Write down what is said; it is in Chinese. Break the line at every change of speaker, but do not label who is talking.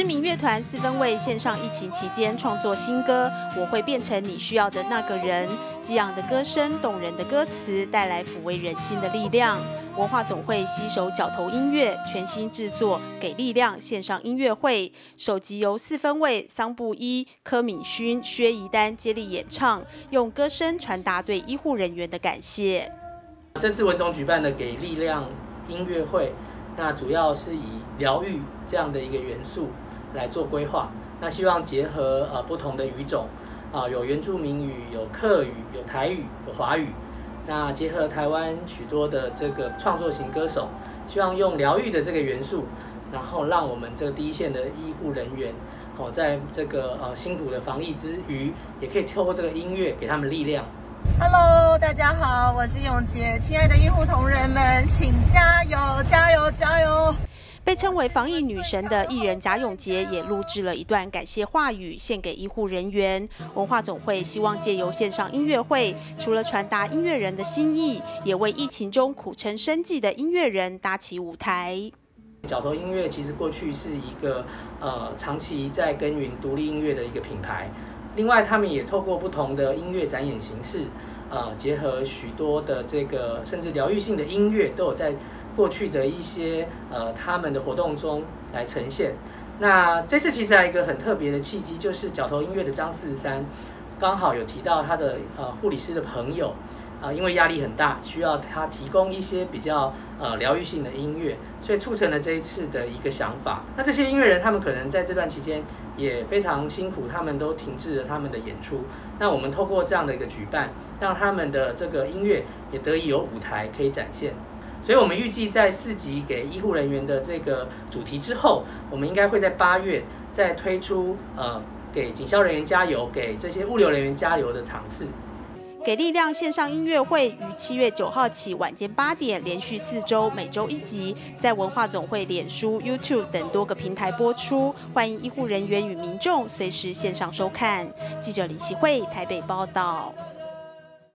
知名乐团四分卫线上疫情期间创作新歌《我会变成你需要的那个人》，激昂的歌声、动人的歌词，带来抚慰人心的力量。文化总会携手角头音乐，全新制作《给力量》线上音乐会，首集由四分卫桑布伊、柯敏勋、薛怡丹接力演唱，用歌声传达对医护人员的感谢。
这次文总举办的《给力量》音乐会。那主要是以疗愈这样的一个元素来做规划，那希望结合呃不同的语种，啊有原住民语、有客语、有台语、有华语，那结合台湾许多的这个创作型歌手，希望用疗愈的这个元素，然后让我们这个第一线的医护人员，哦在这个呃辛苦的防疫之余，也可以透过这个音乐给他们力量。
Hello，大家好，我是永杰，亲爱的医护同仁们，请加油，加油，加油！
被称为防疫女神的艺人贾永杰也录制了一段感谢话语，献给医护人员。文化总会希望借由线上音乐会，除了传达音乐人的心意，也为疫情中苦撑生计的音乐人搭起舞台。
角头音乐其实过去是一个呃长期在耕耘独立音乐的一个品牌。另外，他们也透过不同的音乐展演形式，呃，结合许多的这个甚至疗愈性的音乐，都有在过去的一些呃他们的活动中来呈现。那这次其实还有一个很特别的契机，就是角头音乐的张四十三刚好有提到他的呃护理师的朋友。啊，因为压力很大，需要他提供一些比较呃疗愈性的音乐，所以促成了这一次的一个想法。那这些音乐人他们可能在这段期间也非常辛苦，他们都停滞了他们的演出。那我们透过这样的一个举办，让他们的这个音乐也得以有舞台可以展现。所以我们预计在四集给医护人员的这个主题之后，我们应该会在八月再推出呃给警消人员加油，给这些物流人员加油的场次。
给力量线上音乐会于七月九号起晚间八点，连续四周，每周一集，在文化总会、脸书、YouTube 等多个平台播出。欢迎医护人员与民众随时线上收看。记者李希慧台北报道。